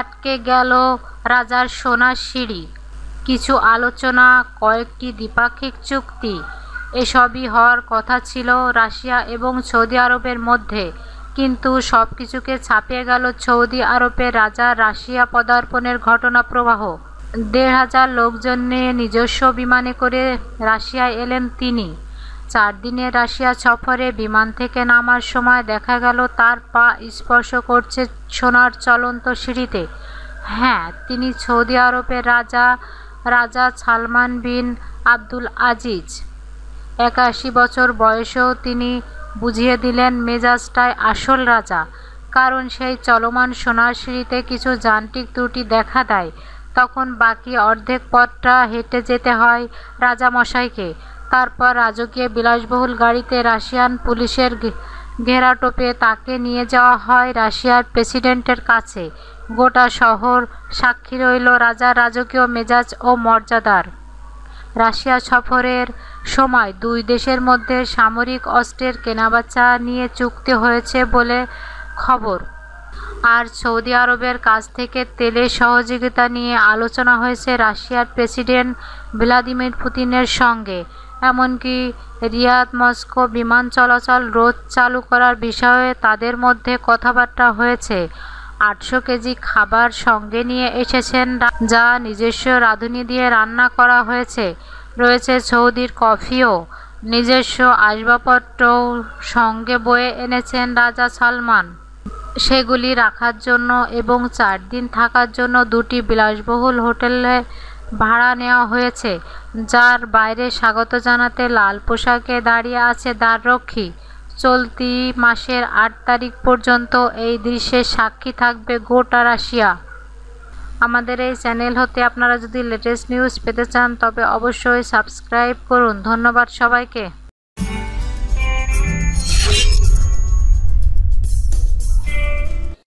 আটকে গেল রাজার সোনার সিঁড়ি। কিছু আলোচনা, কয়েকটি দ্বিপাক্ষিক চুক্তি, এসবই হওয়ার কথা ছিল রাশিয়া এবং সৌদি আরবের মধ্যে। কিন্তু সব কিছুকে ছাপিয়ে গেল সৌদি আরবের রাজা রাশিয়া পদার্পণের ঘটনা প্রবাহ দেড় হাজার লোকজন নিয়ে নিজস্ব বিমানে করে রাশিয়ায় এলেন তিনি। চার দিনের রাশিয়া সফরে বিমান থেকে নামার সময় দেখা গেল তার পা স্পর্শ করছে সোনার চলন্ত সিঁড়িতে। হ্যাঁ তিনি সৌদি আরবের রাজা রাজা সালমান বিন আব্দুল আজিজ। একাশি বছর বয়সেও তিনি বুঝিয়ে দিলেন মেজাজটায় আসল রাজা, কারণ সেই চলমান সোনার সিঁড়িতে কিছু যান্ত্রিক ত্রুটি দেখা দেয়। তখন বাকি অর্ধেক পথটা হেঁটে যেতে হয় রাজামশাইকে। তারপর রাজকীয় বিলাসবহুল গাড়িতে রাশিয়ান পুলিশের ঘেরাটোপে তাকে নিয়ে যাওয়া হয় রাশিয়ার প্রেসিডেন্টের কাছে। গোটা শহর সাক্ষী রইল রাজার রাজকীয় মেজাজ ও মর্যাদার। রাশিয়া সফরের সময় দুই দেশের মধ্যে সামরিক অস্ত্রের কেনাবেচা নিয়ে চুক্তি হয়েছে বলে খবর। আর সৌদি আরবের কাছ থেকে তেলের সহযোগিতা নিয়ে আলোচনা হয়েছে রাশিয়ার প্রেসিডেন্ট ভ্লাদিমির পুতিনের সঙ্গে। এমনকি রিয়াদ মস্কো বিমান চলাচল রোজ চালু করার বিষয়ে তাদের মধ্যে কথাবার্তা হয়েছে। আটশো কেজি খাবার সঙ্গে নিয়ে এসেছেন যা নিজস্ব রাঁধুনি দিয়ে রান্না করা হয়েছে। রয়েছে সৌদির কফিও। নিজস্ব আসবাবপত্রও সঙ্গে বয়ে এনেছেন রাজা সালমান। সেগুলি রাখার জন্য এবং চার দিন থাকার জন্য দুটি বিলাসবহুল হোটেলে ভাড়া নেওয়া হয়েছে, যার বাইরে স্বাগত জানাতে লাল পোশাকে দাঁড়িয়ে আছে দ্বাররক্ষী চলতি মাসের আট তারিখ পর্যন্ত এই দৃশ্যের সাক্ষী থাকবে গোটা রাশিয়া। আমাদের এই চ্যানেল হতে আপনারা যদি লেটেস্ট নিউজ পেতে চান, তবে অবশ্যই সাবস্ক্রাইব করুন। ধন্যবাদ সবাইকে।